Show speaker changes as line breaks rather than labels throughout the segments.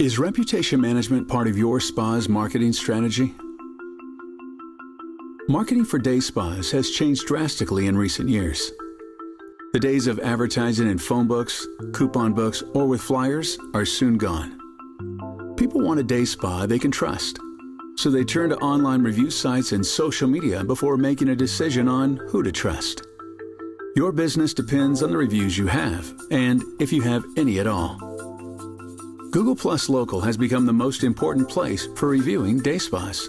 Is reputation management part of your spa's marketing strategy? Marketing for day spas has changed drastically in recent years. The days of advertising in phone books, coupon books, or with flyers are soon gone. People want a day spa they can trust, so they turn to online review sites and social media before making a decision on who to trust. Your business depends on the reviews you have, and if you have any at all. Google Plus Local has become the most important place for reviewing day spas.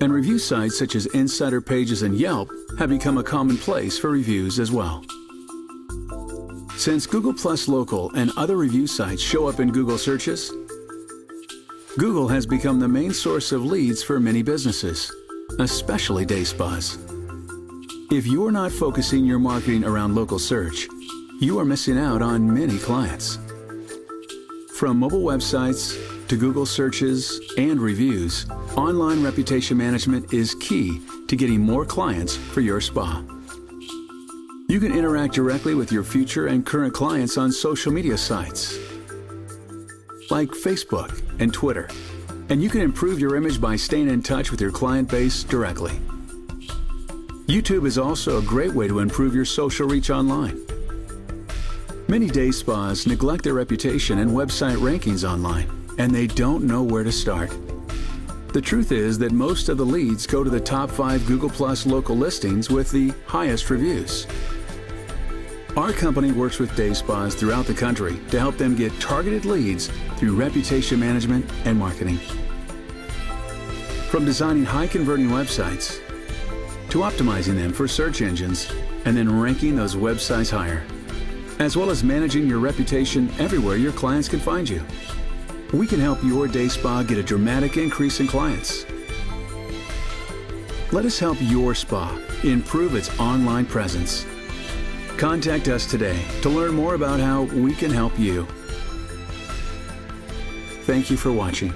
And review sites such as Insider Pages and Yelp have become a common place for reviews as well. Since Google Plus Local and other review sites show up in Google searches, Google has become the main source of leads for many businesses, especially day spas. If you're not focusing your marketing around local search, you are missing out on many clients. From mobile websites to Google searches and reviews, online reputation management is key to getting more clients for your spa. You can interact directly with your future and current clients on social media sites like Facebook and Twitter, and you can improve your image by staying in touch with your client base directly. YouTube is also a great way to improve your social reach online. Many day spas neglect their reputation and website rankings online, and they don't know where to start. The truth is that most of the leads go to the top five Google Plus local listings with the highest reviews. Our company works with day spas throughout the country to help them get targeted leads through reputation management and marketing. From designing high converting websites to optimizing them for search engines and then ranking those websites higher as well as managing your reputation everywhere your clients can find you. We can help your day spa get a dramatic increase in clients. Let us help your spa improve its online presence. Contact us today to learn more about how we can help you. Thank you for watching.